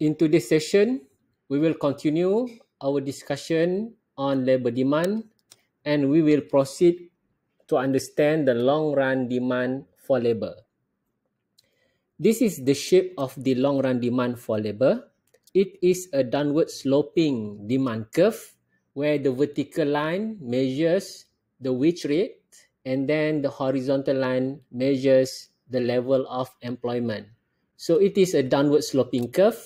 In today's session, we will continue our discussion on labor demand and we will proceed to understand the long run demand for labor. This is the shape of the long run demand for labor. It is a downward sloping demand curve where the vertical line measures the wage rate and then the horizontal line measures the level of employment. So it is a downward sloping curve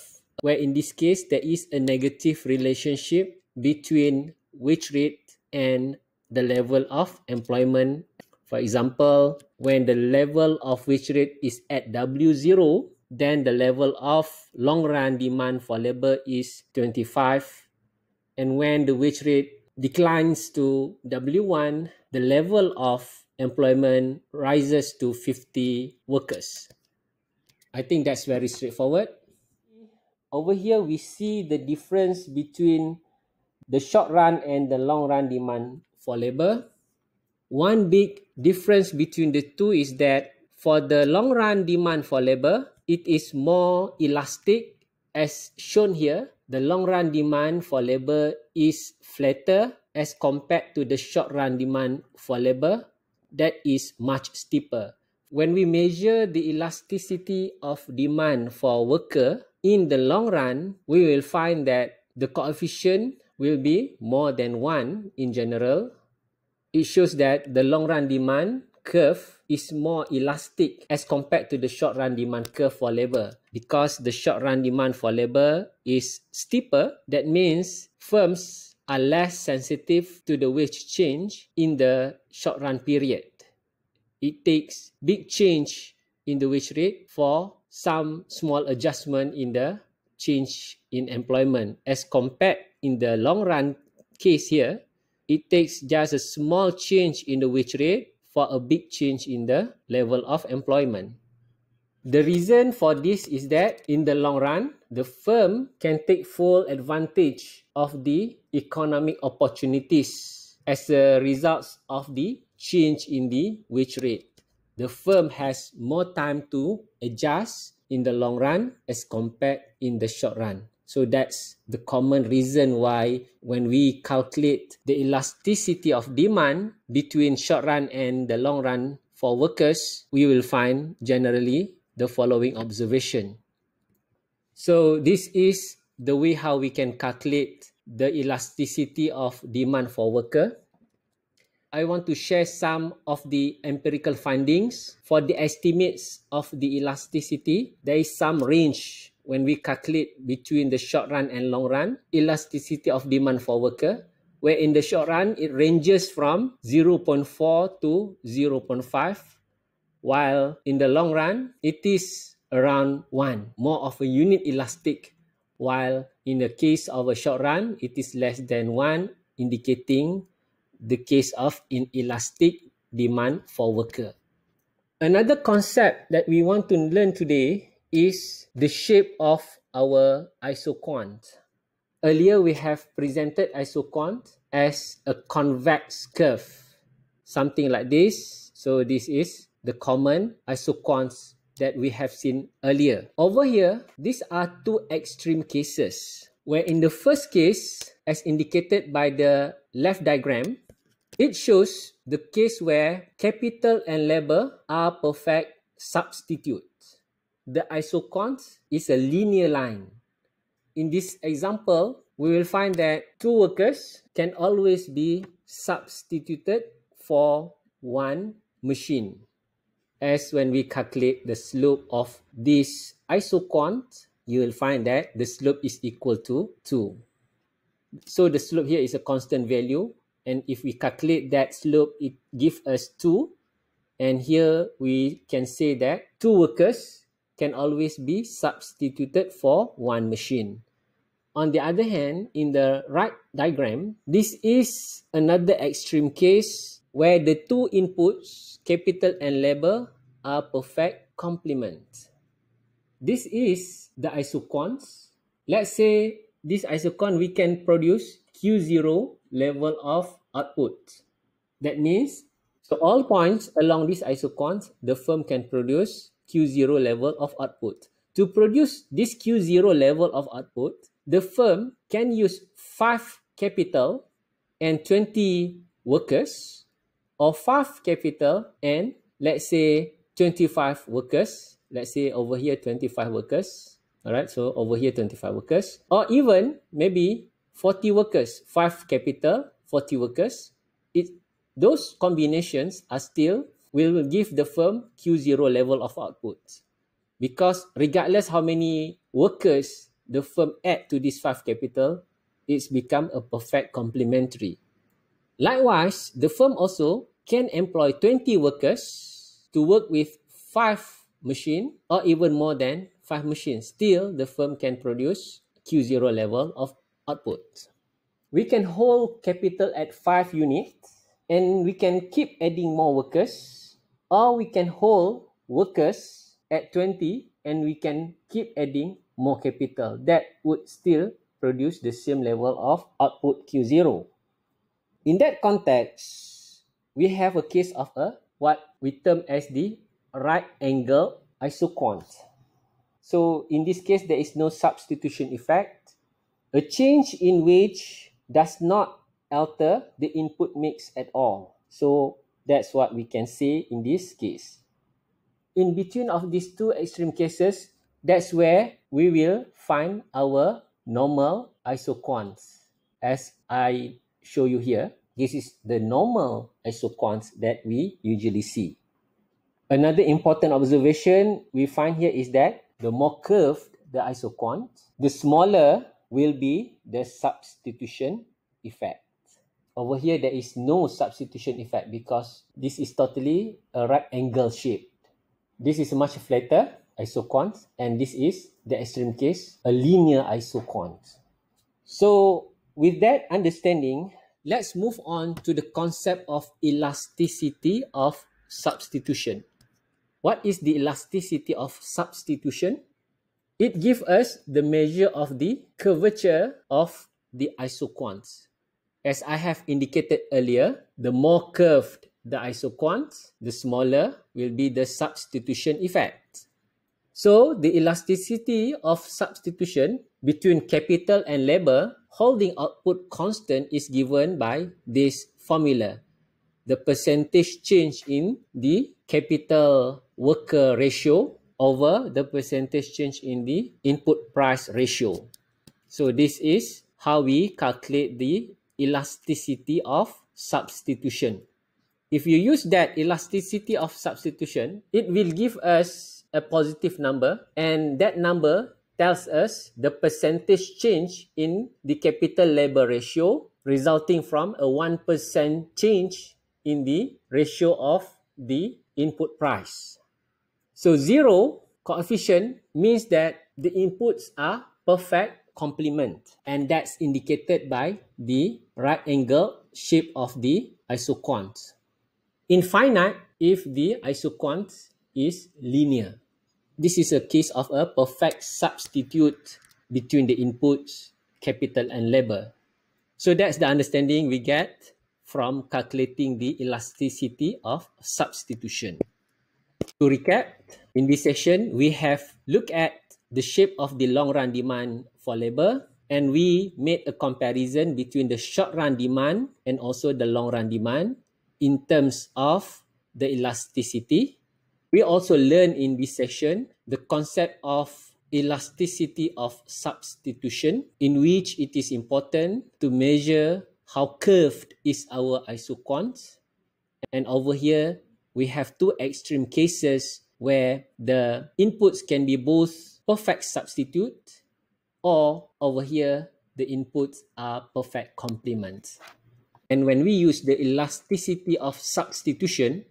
where in this case there is a negative relationship between wage rate and the level of employment. For example, when the level of wage rate is at W0, then the level of long run demand for labor is 25. And when the wage rate declines to W1, the level of employment rises to 50 workers. I think that's very straightforward. Over here, we see the difference between the short run and the long run demand for labor. One big difference between the two is that for the long run demand for labor, it is more elastic as shown here. The long run demand for labor is flatter as compared to the short run demand for labor that is much steeper. When we measure the elasticity of demand for worker in the long run, we will find that the coefficient will be more than 1 in general. It shows that the long run demand curve is more elastic as compared to the short run demand curve for labor. Because the short run demand for labor is steeper, that means firms are less sensitive to the wage change in the short run period. It takes big change in the wage rate for some small adjustment in the change in employment. As compared in the long run case here it takes just a small change in the wage rate for a big change in the level of employment. The reason for this is that in the long run the firm can take full advantage of the economic opportunities as a result of the change in the wage rate the firm has more time to adjust in the long run as compared in the short run. So that's the common reason why when we calculate the elasticity of demand between short run and the long run for workers, we will find generally the following observation. So this is the way how we can calculate the elasticity of demand for worker. I want to share some of the empirical findings for the estimates of the elasticity. There is some range when we calculate between the short run and long run elasticity of demand for worker where in the short run it ranges from 0.4 to 0.5 while in the long run it is around 1 more of a unit elastic while in the case of a short run it is less than 1 indicating the case of inelastic demand for worker. Another concept that we want to learn today is the shape of our isoquant. Earlier, we have presented isoquant as a convex curve, something like this. So this is the common isoquants that we have seen earlier. Over here, these are two extreme cases, where in the first case, as indicated by the left diagram, It shows the case where capital and labor are perfect substitutes. The isoquant is a linear line. In this example, we will find that two workers can always be substituted for one machine. As when we calculate the slope of this isoquant, you will find that the slope is equal to 2. So the slope here is a constant value and if we calculate that slope it gives us 2 and here we can say that two workers can always be substituted for one machine. On the other hand in the right diagram this is another extreme case where the two inputs capital and labor are perfect complement this is the isoquants. Let's say this isoquant we can produce q0 level of output. That means, so all points along this isoquant, the firm can produce Q0 level of output. To produce this Q0 level of output, the firm can use 5 capital and 20 workers or 5 capital and let's say 25 workers. Let's say over here 25 workers. Alright, so over here 25 workers. Or even maybe 40 workers, 5 capital, 40 workers. It, those combinations are still will give the firm Q0 level of output. Because regardless how many workers the firm add to this 5 capital, it's become a perfect complementary. Likewise, the firm also can employ 20 workers to work with 5 machine or even more than 5 machines. Still, the firm can produce Q0 level of output. We can hold capital at 5 units and we can keep adding more workers or we can hold workers at 20 and we can keep adding more capital. That would still produce the same level of output Q0. In that context, we have a case of a what we term as the right angle isoquant. So in this case, there is no substitution effect. A change in which does not alter the input mix at all. So that's what we can say in this case. In between of these two extreme cases, that's where we will find our normal isoquants. As I show you here, this is the normal isoquants that we usually see. Another important observation we find here is that the more curved the isoquant, the smaller will be the substitution effect. Over here, there is no substitution effect because this is totally a right angle shape. This is much flatter isoquant and this is the extreme case, a linear isoquant. So with that understanding, let's move on to the concept of elasticity of substitution. What is the elasticity of substitution? It gives us the measure of the curvature of the isoquants. As I have indicated earlier, the more curved the isoquants, the smaller will be the substitution effect. So, the elasticity of substitution between capital and labor holding output constant is given by this formula. The percentage change in the capital worker ratio over the percentage change in the input price ratio. So this is how we calculate the elasticity of substitution. If you use that elasticity of substitution, it will give us a positive number and that number tells us the percentage change in the capital labor ratio resulting from a 1% change in the ratio of the input price. So zero coefficient means that the inputs are perfect complement and that's indicated by the right angle shape of the isoquant. Infinite if the isoquant is linear. This is a case of a perfect substitute between the inputs, capital and labor. So that's the understanding we get from calculating the elasticity of substitution. To recap, in this session, we have looked at the shape of the long run demand for labor and we made a comparison between the short run demand and also the long run demand in terms of the elasticity. We also learned in this session the concept of elasticity of substitution in which it is important to measure how curved is our isoquant. And over here, we have two extreme cases where the inputs can be both perfect substitute or over here, the inputs are perfect complements. And when we use the elasticity of substitution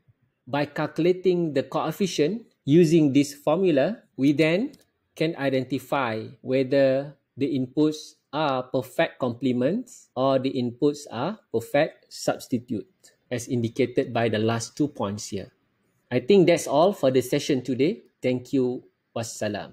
by calculating the coefficient using this formula, we then can identify whether the inputs are perfect complements or the inputs are perfect substitute as indicated by the last two points here. I think that's all for the session today. Thank you. Wassalam.